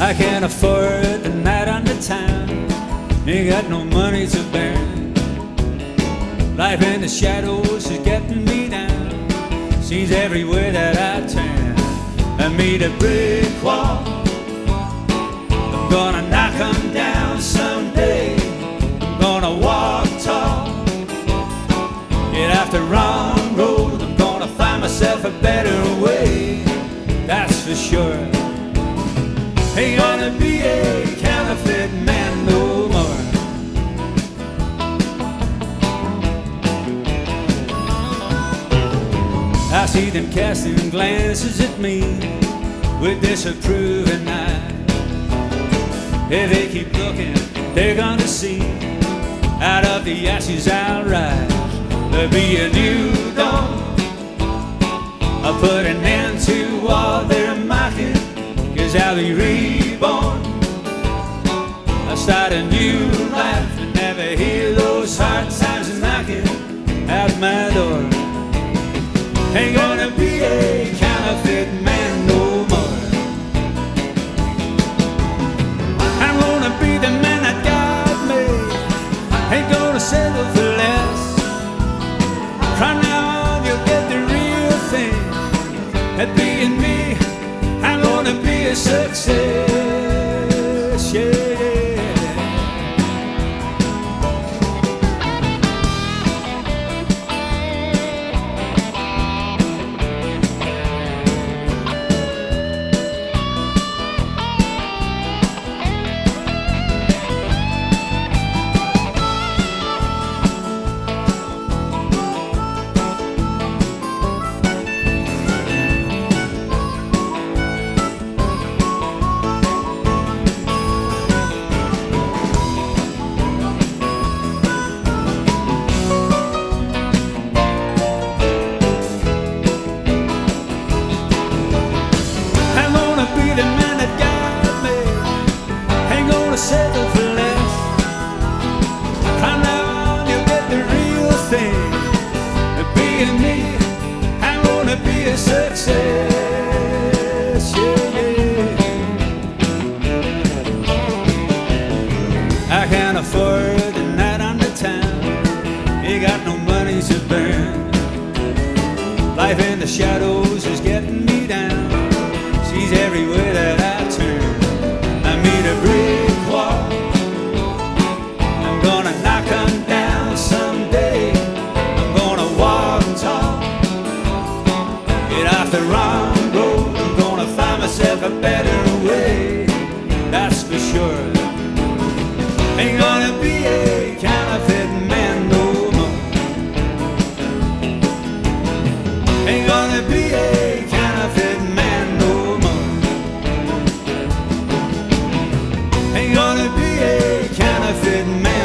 I can't afford the night on the town. Ain't got no money to burn. Life in the shadows is getting me down. Seems everywhere that I turn. I meet a brick wall. I'm gonna knock 'em down someday. I'm gonna walk tall. Get off the wrong road. I'm gonna find myself a better way. That's for sure. Ain't gonna be a counterfeit man no more. I see them casting glances at me with disapproving eyes. If they keep looking, they're gonna see out of the ashes I'll rise. There'll be a new dawn. I'll put an end be reborn. I'll start a new life and never hear those hard times knocking at my door. Ain't gonna be a counterfeit man no more. I'm gonna be the man that God made. Ain't gonna settle for less. From now on, you'll get the real thing. At being me, success. For less. You'll get the real thing. Being me, I'm gonna be a success. Yeah, yeah. I can't afford the night on the town. Ain't got no money to burn. Life in the shadows is gonna be a counterfeit man no more. Ain't gonna be a counterfeit man.